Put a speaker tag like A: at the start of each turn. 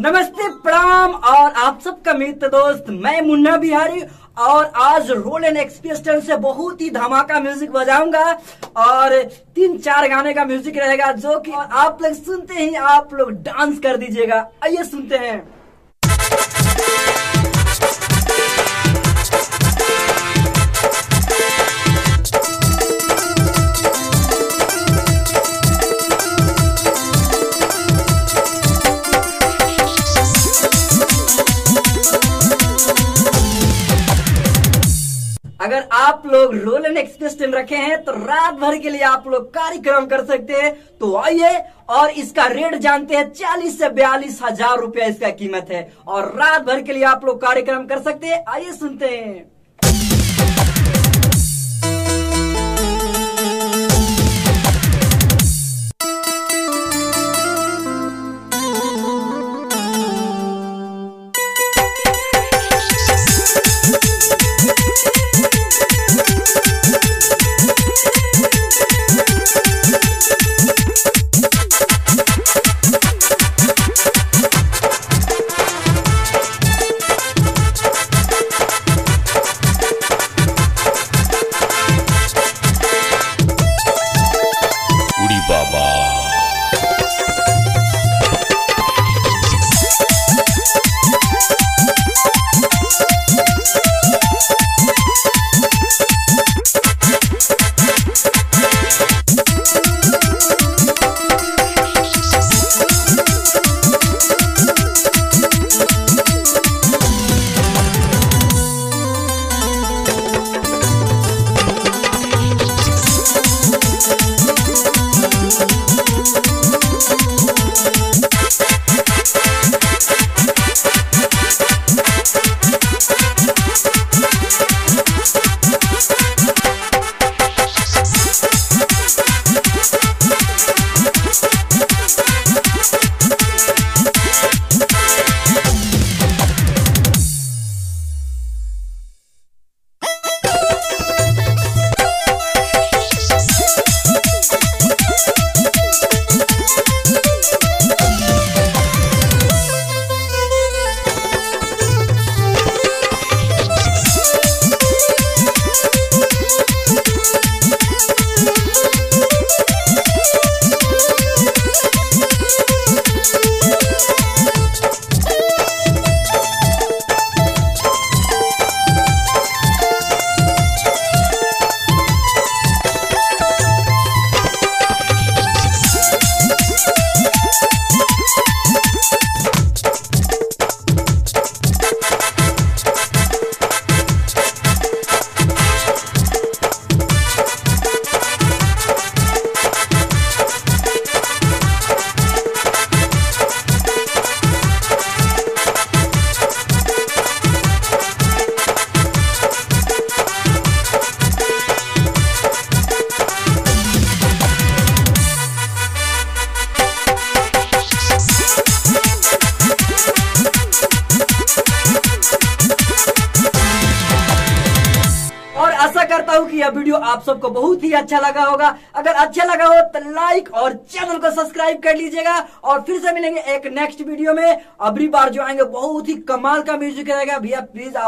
A: नमस्ते प्रणाम और आप सबका मित्र दोस्त, मैं मुन्ना बिहारी और आज रोल एंड एक्सपीरियंस से बहुत ही धमाका म्यूज़िक बजाऊँगा और तीन चार गाने का म्यूज़िक रहेगा जो कि आप लोग सुनते ही आप लोग डांस कर दीजिएगा। आइए सुनते हैं। अगर आप लोग रोल एंड एक्सप्रेस ट्रेन रखे हैं तो रात भर के लिए आप लोग कार्यक्रम कर सकते हैं। तो आइए, और इसका रेट जानते हैं, चालीस से बयालीस हज़ार रूपया इसका कीमत है। और रात भर के लिए आप लोग कार्यक्रम कर सकते हैं। आइए सुनते हैं। Baba. हूँ कि यह वीडियो आप सबको बहुत ही अच्छा लगा होगा। अगर अच्छा लगा हो तो लाइक और चैनल को सब्सक्राइब कर लीजिएगा और फिर से मिलेंगे एक नेक्स्ट वीडियो में। अगली बार जो आएँगे, बहुत ही कमाल का म्यूज़िक रहेगा। भैया प्लीज़ आप